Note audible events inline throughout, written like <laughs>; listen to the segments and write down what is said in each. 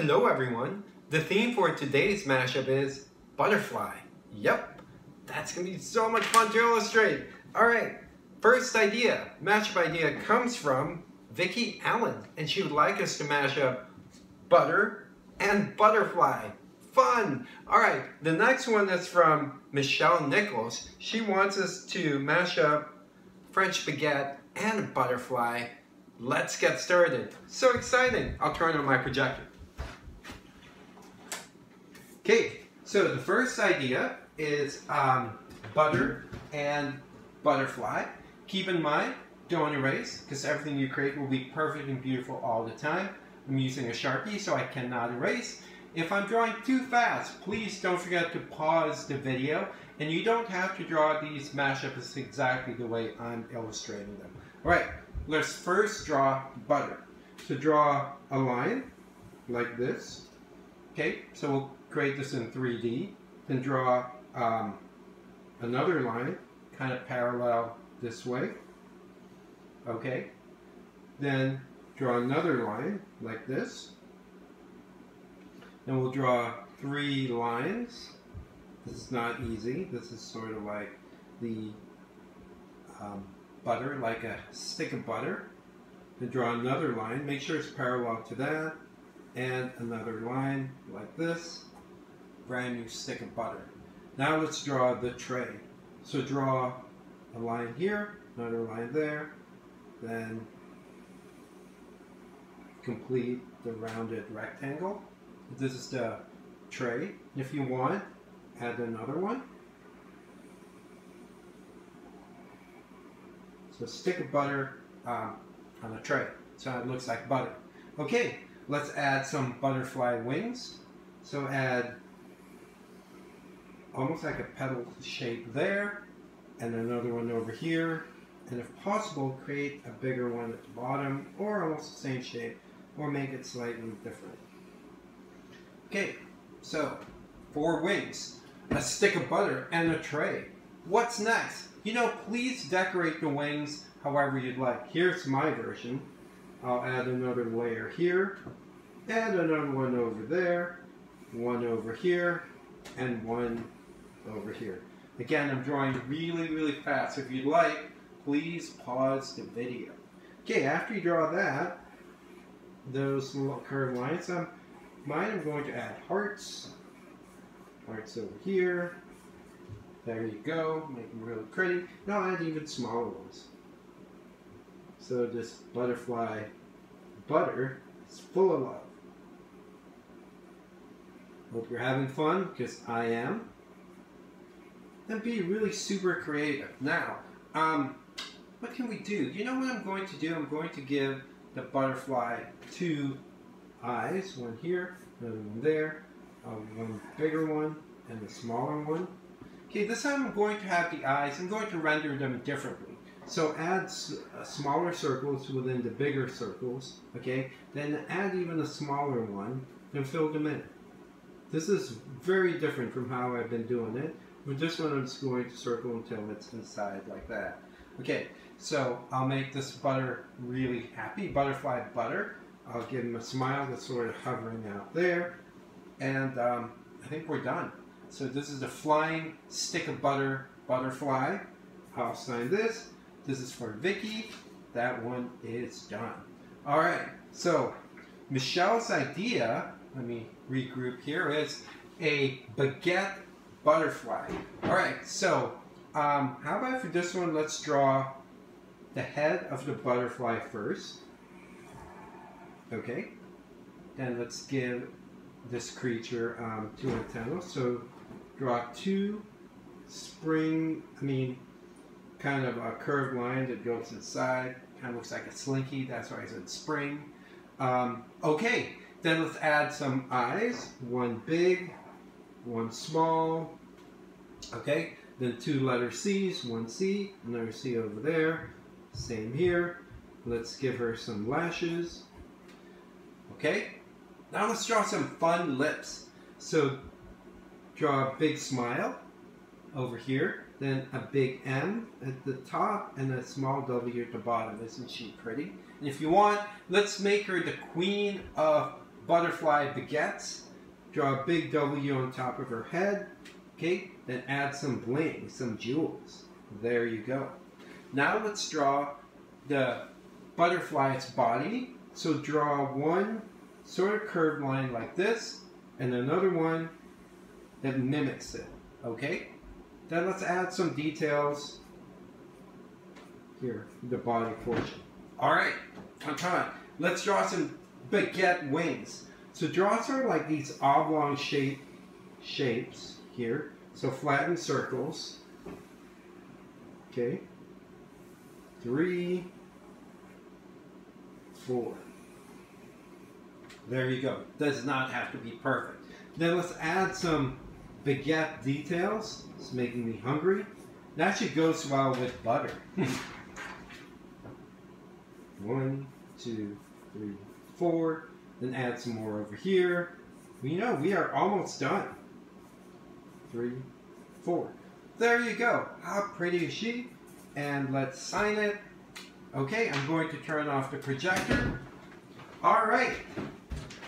Hello everyone. The theme for today's mashup is butterfly. Yep, that's gonna be so much fun to illustrate. All right, first idea, mashup idea comes from Vicki Allen, and she would like us to mash up butter and butterfly. Fun! All right, the next one is from Michelle Nichols. She wants us to mash up French baguette and butterfly. Let's get started. So exciting. I'll turn on my projector. Okay, so the first idea is um, butter and butterfly. Keep in mind, don't erase, because everything you create will be perfect and beautiful all the time. I'm using a Sharpie, so I cannot erase. If I'm drawing too fast, please don't forget to pause the video, and you don't have to draw these mashups exactly the way I'm illustrating them. All right, let's first draw butter. To draw a line, like this, okay, so we'll create this in 3D, then draw um, another line, kind of parallel this way, okay, then draw another line, like this, then we'll draw three lines. This is not easy. This is sort of like the um, butter, like a stick of butter. Then draw another line. Make sure it's parallel to that. And another line like this. Brand new stick of butter. Now let's draw the tray. So draw a line here, another line there, then complete the rounded rectangle. This is the tray. If you want, add another one. So stick of butter um, on a tray. So it looks like butter. Okay, let's add some butterfly wings. So add almost like a petal shape there, and another one over here. And if possible, create a bigger one at the bottom, or almost the same shape, or make it slightly different. Okay, so four wings, a stick of butter, and a tray. What's next? You know, please decorate the wings however you'd like. Here's my version. I'll add another layer here, and another one over there, one over here, and one over here. Again, I'm drawing really, really fast. If you'd like, please pause the video. Okay, after you draw that, those little curved lines, um, Mine, I'm going to add hearts. Hearts over here. There you go. Make them really pretty. Now I'll add even smaller ones. So this butterfly butter is full of love. Hope you're having fun, because I am. And be really super creative. Now, um, what can we do? You know what I'm going to do? I'm going to give the butterfly two eyes, one here, another one there, uh, one bigger one, and a smaller one. Okay, this time I'm going to have the eyes, I'm going to render them differently. So add uh, smaller circles within the bigger circles, okay? Then add even a smaller one and fill them in. This is very different from how I've been doing it. With this one, I'm just going to circle until it's inside like that. Okay, so I'll make this butter really happy, butterfly butter. I'll give him a smile that's sort of hovering out there. And um, I think we're done. So this is the flying stick of butter butterfly. I'll sign this. This is for Vicki. That one is done. All right, so Michelle's idea, let me regroup here, is a baguette butterfly. All right, so um, how about for this one, let's draw the head of the butterfly first. Okay, then let's give this creature um, two antennas. So draw two spring, I mean, kind of a curved line that goes inside. Kind of looks like a slinky. That's why I said spring. Um, okay, then let's add some eyes. One big, one small. Okay, then two letter C's. One C, another C over there. Same here. Let's give her some lashes. Okay? Now let's draw some fun lips. So draw a big smile over here, then a big M at the top and a small W at the bottom. Isn't she pretty? And if you want, let's make her the queen of butterfly baguettes. Draw a big W on top of her head. Okay, then add some bling, some jewels. There you go. Now let's draw the butterfly's body. So draw one sort of curved line like this, and another one that mimics it. Okay? Then let's add some details here, the body portion. Alright, on time. Let's draw some baguette wings. So draw sort of like these oblong shape shapes here. So flattened circles. Okay. Three, four. There you go. Does not have to be perfect. Then let's add some baguette details. It's making me hungry. That should go well with butter. <laughs> One, two, three, four. Then add some more over here. You know, we are almost done. Three, four. There you go. How pretty is she? And let's sign it. Okay, I'm going to turn off the projector. All right.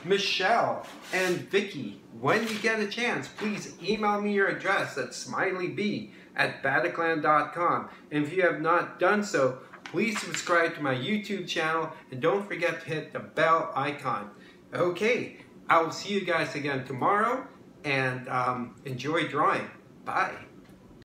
Michelle and Vicki, when you get a chance, please email me your address at smileyb at bataclan.com. And if you have not done so, please subscribe to my YouTube channel and don't forget to hit the bell icon. Okay, I will see you guys again tomorrow and um, enjoy drawing. Bye.